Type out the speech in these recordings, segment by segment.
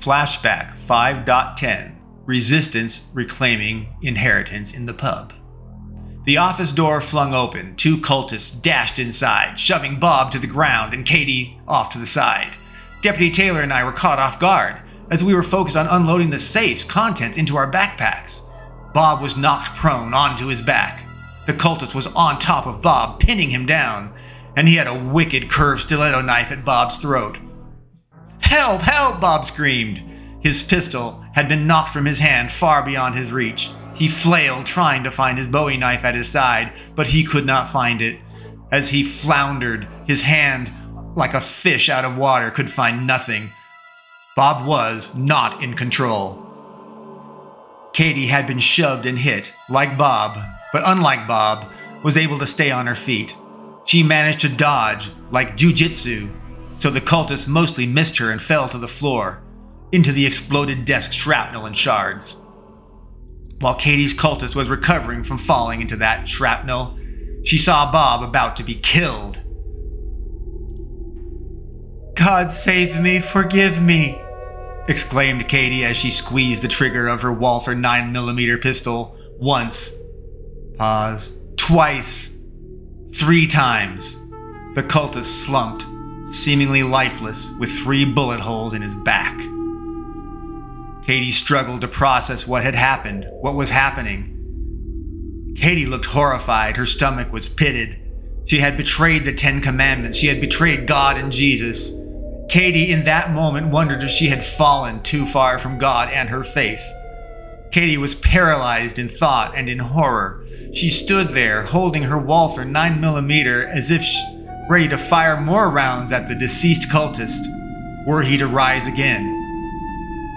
Flashback 5.10 Resistance reclaiming inheritance in the pub. The office door flung open. Two cultists dashed inside, shoving Bob to the ground and Katie off to the side. Deputy Taylor and I were caught off guard as we were focused on unloading the safe's contents into our backpacks. Bob was knocked prone onto his back. The cultist was on top of Bob, pinning him down, and he had a wicked curved stiletto knife at Bob's throat. Help! Help! Bob screamed. His pistol had been knocked from his hand far beyond his reach. He flailed, trying to find his bowie knife at his side, but he could not find it. As he floundered, his hand, like a fish out of water, could find nothing. Bob was not in control. Katie had been shoved and hit, like Bob, but unlike Bob, was able to stay on her feet. She managed to dodge, like jujitsu, so the cultists mostly missed her and fell to the floor, into the exploded desk shrapnel and shards. While Katie's cultist was recovering from falling into that shrapnel, she saw Bob about to be killed. God save me, forgive me, exclaimed Katie as she squeezed the trigger of her Walther 9mm pistol once. Pause. Twice. Three times. The cultist slumped, seemingly lifeless, with three bullet holes in his back. Katie struggled to process what had happened, what was happening. Katie looked horrified. Her stomach was pitted. She had betrayed the Ten Commandments. She had betrayed God and Jesus. Katie, in that moment, wondered if she had fallen too far from God and her faith. Katie was paralyzed in thought and in horror. She stood there, holding her Walther 9mm as if she, ready to fire more rounds at the deceased cultist, were he to rise again.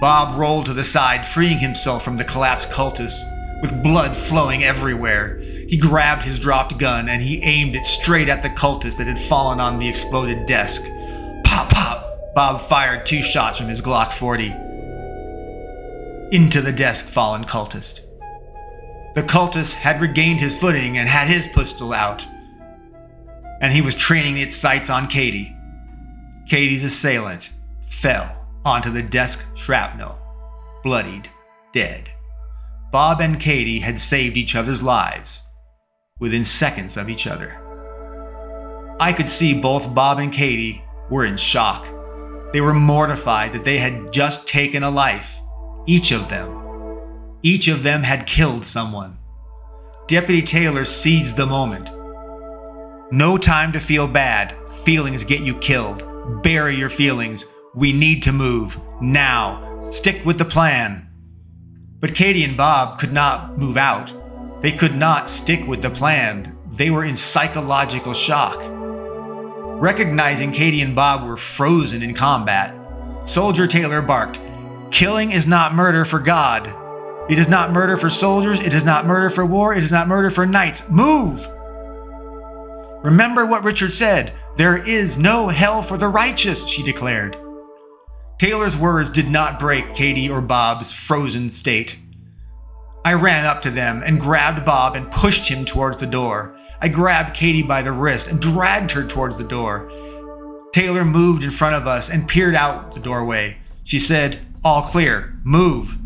Bob rolled to the side, freeing himself from the collapsed cultist, with blood flowing everywhere. He grabbed his dropped gun and he aimed it straight at the cultist that had fallen on the exploded desk. Pop, pop! Bob fired two shots from his Glock 40 into the desk fallen cultist. The cultist had regained his footing and had his pistol out, and he was training its sights on Katie. Katie's assailant fell onto the desk shrapnel, bloodied, dead. Bob and Katie had saved each other's lives within seconds of each other. I could see both Bob and Katie were in shock. They were mortified that they had just taken a life, each of them. Each of them had killed someone. Deputy Taylor seized the moment. No time to feel bad. Feelings get you killed. Bury your feelings. We need to move. Now. Stick with the plan. But Katie and Bob could not move out. They could not stick with the plan. They were in psychological shock. Recognizing Katie and Bob were frozen in combat, Soldier Taylor barked, Killing is not murder for God. It is not murder for soldiers. It is not murder for war. It is not murder for knights. Move! Remember what Richard said. There is no hell for the righteous, she declared. Taylor's words did not break Katie or Bob's frozen state. I ran up to them and grabbed Bob and pushed him towards the door. I grabbed Katie by the wrist and dragged her towards the door. Taylor moved in front of us and peered out the doorway. She said, All clear, move.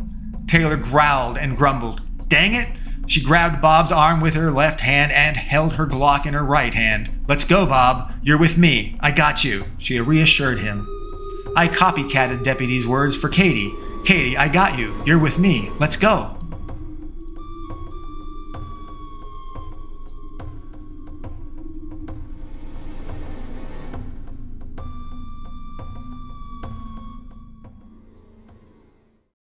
Taylor growled and grumbled. Dang it! She grabbed Bob's arm with her left hand and held her Glock in her right hand. Let's go, Bob. You're with me. I got you, she reassured him. I copycatted Deputy's words for Katie. Katie, I got you. You're with me. Let's go.